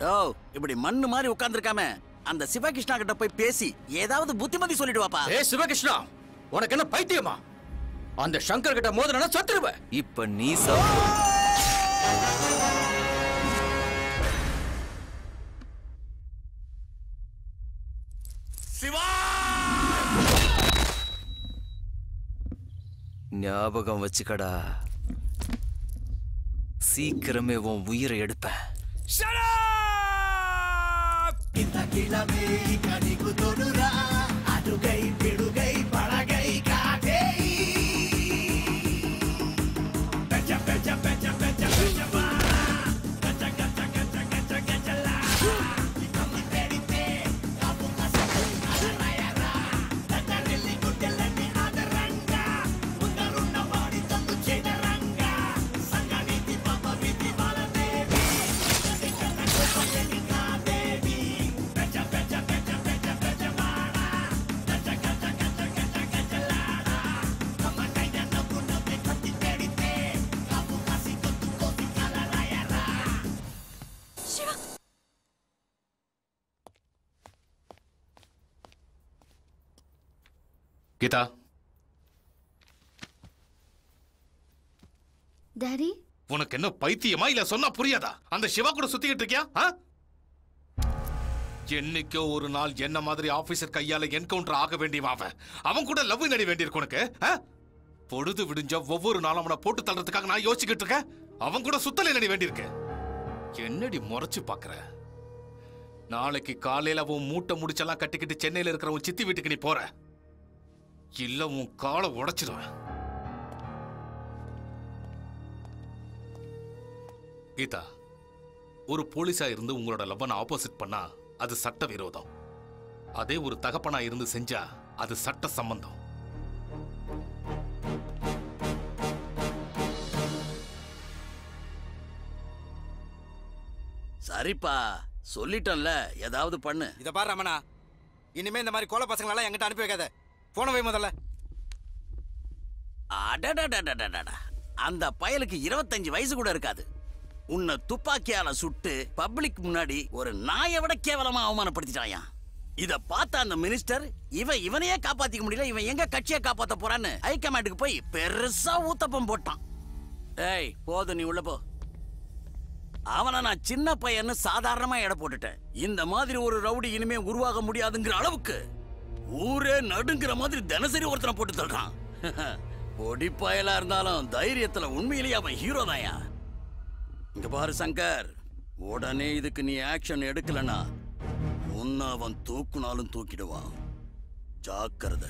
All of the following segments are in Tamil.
ஓ இப்படி மண்ணு மாதிரி உட்கார்ந்திருக்காம அந்த சிவகிருஷ்ணா கிட்ட போய் பேசி ஏதாவது புத்திமதி சொல்லிடுவாப்பா. ஏ சிவகிருஷ்ணா உனக்கு என்ன பைத்தியமா? அந்த சங்கர் கிட்ட மோதினா சத்துருவ? இப்ப நீ சிவா! ஞாபகம் வச்சுக்கடா. சீக்கிரமே உன் உயிரை எடுப்பேன். అఖిలమే కడుగుతొడురా అడుగై పిడుగై கீதா. டாடி உனக்கு என்ன பைத்தியமா இல்ல சொன்னா புரியாதா? அந்த சிவா கூட சுத்திக்கிட்டு இருக்கியா? என்னைக்கோ ஒரு நாள் என்ன மாதிரி ஆபீசர் கையால என்கவுண்டர் ஆக வேண்டியவன் அவன். அவன் கூட லவ் நடி வேண்டியிருக்கு உனக்கு? பொழுது விடிஞ்ச ஒவ்வொரு நாளும் அவனை போட்டு தள்ளுறதுக்காக நான் யோசிச்சுக்கிட்டு இருக்கேன். அவன் கூட சுத்தலை நடி வேண்டியிருக்கு. என்னடி முறைச்சு பாக்குற? நாளைக்கு காலையில உன் மூட்டை முடிச்செல்லாம் கட்டிக்கிட்டு சென்னையில இருக்கிற உன் சித்தி வீட்டுக்கு நீ போற. இல்ல உன் காலை உடைச்சிடுவேன் கீதா ஒரு போலீஸா இருந்து உங்களோட லவ்வனை ஆப்போசிட் பண்ணா அது சட்ட விரோதம் அதே ஒரு தகப்பனா இருந்து செஞ்சா அது சட்ட சம்பந்தம். சரிப்பா சொல்லிட்டேன்ல ஏதாவது பண்ணு. இத பாரு ரமணா. இனிமே இந்த மாதிரி கோல பசங்களெல்லாம் என்கிட்ட அனுப்பி வைக்காத. போன போய் முதல்ல. அந்த பயலுக்கு இருபத்தஞ்சு வயசு கூட இருக்காது உன்னை துப்பாக்கியால சுட்டு பப்ளிக் முன்னாடி ஒரு நாயை விட கேவலமா அவமானப்படுத்திட்டாயா இத பார்த்த அந்த மினிஸ்டர் இவன் இவனையே காப்பாத்திக்க முடியல இவன் எங்க கட்சியை காப்பாத்த போறான்னு ஹைகமாண்டுக்கு போய் பெருசா ஊத்தப்பம் போட்டான் ஏய் போது நீ உள்ள போ அவனை நான் சின்ன பையன்னு சாதாரணமா எடை போட்டுட்டேன் இந்த மாதிரி ஒரு ரவுடி இனிமே உருவாக முடியாதுங்கிற அளவுக்கு ஊரே நடுங்கிற மாதிரி தினசரி ஒருத்தனை போட்டு தள்ளுறான். பொடி இருந்தாலும் தைரியத்துல உண்மையிலேயே அவன் ஹீரோ தாயா இங்க பாரு சங்கர் உடனே இதுக்கு நீ ஆக்ஷன் எடுக்கலனா உன்னை அவன் தூக்குனாலும் தூக்கிடுவான். ஜாக்கிரதை.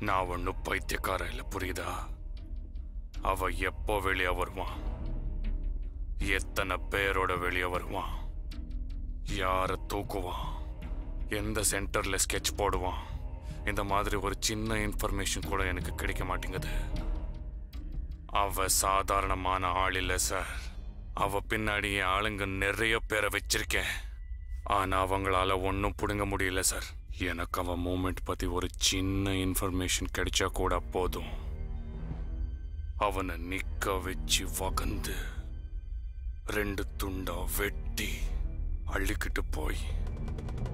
நான் ஒன்றும் பைத்தியக்காரன் இல்லை புரியுதா? அவ எப்போ வெளியே வருவான்? எத்தனை பேரோட வெளியே வருவான்? யாரை தூக்குவான்? எந்த சென்டர்ல ஸ்கெட்ச் போடுவான்? இந்த மாதிரி ஒரு சின்ன இன்ஃபர்மேஷன் கூட எனக்கு கிடைக்க மாட்டேங்குது. அவ சாதாரணமான ஆள் இல்லை சார் அவ பின்னாடி என் ஆளுங்க நிறைய பேரை வச்சிருக்கேன். ஆனா அவங்களால ஒன்றும் பிடுங்க முடியல சார் எனக்கு அவன் மூமெண்ட் பத்தி ஒரு சின்ன இன்ஃபர்மேஷன் கிடைச்சா கூட போதும். அவனை நிக்க வச்சு வகந்து ரெண்டு துண்டா வெட்டி அள்ளிக்கிட்டு போய்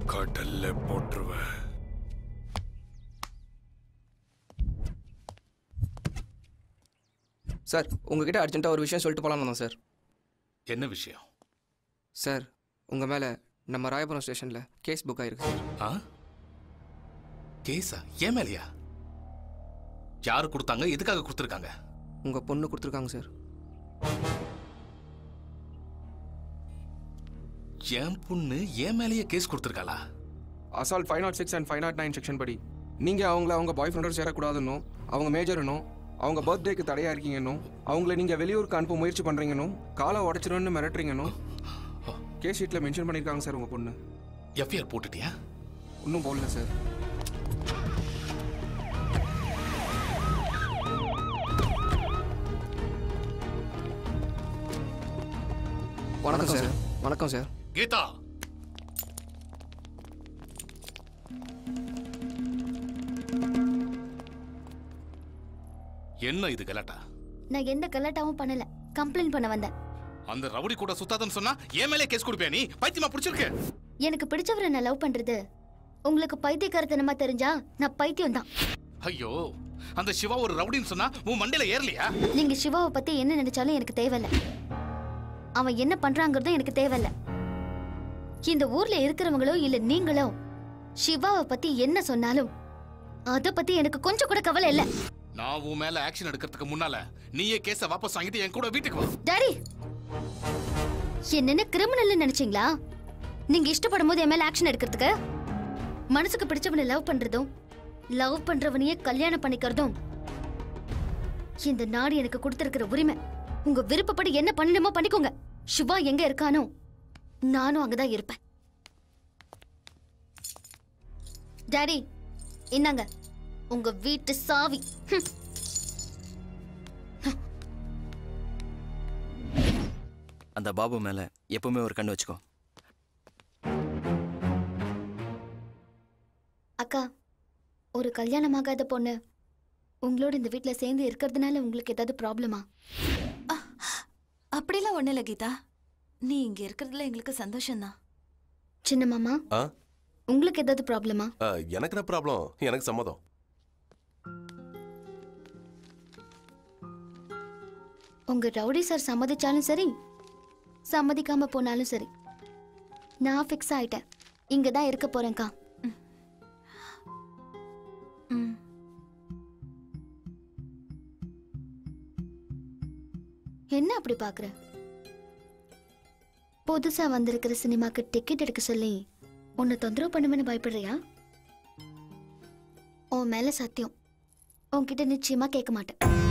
கடல்ல போட்டுருவேன் சார் உங்ககிட்ட அர்ஜென்ட்டாக ஒரு விஷயம் சொல்லிட்டு போகலான்னு வந்தோம் சார். என்ன விஷயம்? சார் உங்கள் மேலே நம்ம ராயபுரம் ஸ்டேஷனில் கேஸ் புக் ஆயிருக்கு சார். ஆ? கேஸா? ஏன் மேலையா? யாரு கொடுத்தாங்க? எதுக்காக கொடுத்துருக்காங்க? உங்கள் பொண்ணு கொடுத்துருக்காங்க சார். என் பொண்ணு என் மேலேயே case கொடுத்துருக்காளா? Assault five nought six and five nought nine section படி. நீங்கள் அவங்கள அவங்க பாய் ஃப்ரெண்டோட சேரக்கூடாதுன்னும் அவங்க மேஜர்னும் அவங்க பர்த்டேக்கு தடையாக இருக்கீங்கன்னும் அவங்கள நீங்கள் வெளியூருக்கு அனுப்ப முயற்சி பண்ணுறீங்கன்னும் காலை உடச்சிடும்னு மிரட்டுறீங்கன்னும் கேஸ் ஷீட்டில் மென்ஷன் பண்ணியிருக்காங்க சார் உங்கள் பொண்ணு. எஃப்ஐஆர் போட்டுட்டியா? இன்னும் போடல சார். வணக்கம் சார். வணக்கம் சார். கீதா. என்ன இது கலாட்டா? நான் எந்த கலாட்டாவும் பண்ணல. கம்ப்ளைண்ட் பண்ண வந்தேன். அந்த ரவுடி கூட சுத்தாதன்னு சொன்னா என் மேலே கேஸ் கொடுப்பியா நீ? பைத்தியமா பிடிச்சிருக்கு. எனக்கு பிடிச்சவரை நான் லவ் பண்றது. உங்களுக்கு பைத்தியக்காரத்தனமா தெரிஞ்சா நான் பைத்தியம் தான் ஐயோ அந்த சிவா ஒரு ரவுடின்னு சொன்னா உன் மண்டையில ஏறலையா? நீங்க சிவாவை பத்தி என்ன நினைச்சாலும் எனக்கு தேவையில்ல. அவன் என்ன பண்றாங்கிறதும் எனக்கு தேவையில்ல. இந்த ஊர்ல இருக்கிறவங்களோ இல்ல நீங்களோ சிவாவை பத்தி என்ன சொன்னாலும் அத பத்தி எனக்கு கொஞ்சம் கூட கவலை இல்ல. நான் உன் மேல ஆக்ஷன் எடுக்கிறதுக்கு முன்னால நீயே கேஸ வாபஸ் வாங்கிட்டு என் கூட வீட்டுக்கு வா. டாடி என்னென்ன கிரிமினல் நினைச்சீங்களா? நீங்க இஷ்டப்படும் போது என் மேல ஆக்ஷன் எடுக்கிறதுக்கு? மனசுக்கு பிடிச்சவனை லவ் பண்றதும் லவ் பண்றவனையே கல்யாணம் பண்ணிக்கிறதும் இந்த நாடு எனக்கு கொடுத்திருக்கிற உரிமை. உங்க விருப்பப்படி என்ன பண்ணணுமோ பண்ணிக்கோங்க. சிவா எங்க இருக்கானோ நானும் அங்கதான் இருப்பேன். டாடி என்னங்க உங்க வீட்டு சாவி. அந்த பாபு மேல எப்பவுமே ஒரு கண்ணு வச்சுக்கோ. அக்கா ஒரு கல்யாணமாகாத பொண்ணு உங்களோட இந்த வீட்ல சேர்ந்து இருக்கிறதுனால உங்களுக்கு ஏதாவது ப்ராப்ளமா அப்படிலாம் ஒண்ணும் இல்ல கீதா. நீ இங்க இருக்கிறதுல எங்களுக்கு சந்தோஷம்தான். சின்ன மாமா ஆ? உங்களுக்கு ஏதாவது ப்ராப்ளமா? ஆ, எனக்கு என்ன ப்ராப்ளம்? எனக்கு சம்மதம். உங்க ரவுடி சார் சம்மதிச்சாலும் சரி சம்மதிக்காம போனாலும் சரி நான் ஃபிக்ஸ் ஆயிட்டேன். இங்க தான் இருக்க போறேன்க்கா. ம். என்ன அப்படி பாக்குற? புதுசா வந்திருக்கிற சினிமாக்கு டிக்கெட் எடுக்க சொல்லி உன்னை தொந்தரவு பண்ணுவேன்னு பயப்படுறியா? உன் மேல சத்தியம். உன்கிட்ட நிச்சயமா கேட்க மாட்டேன்.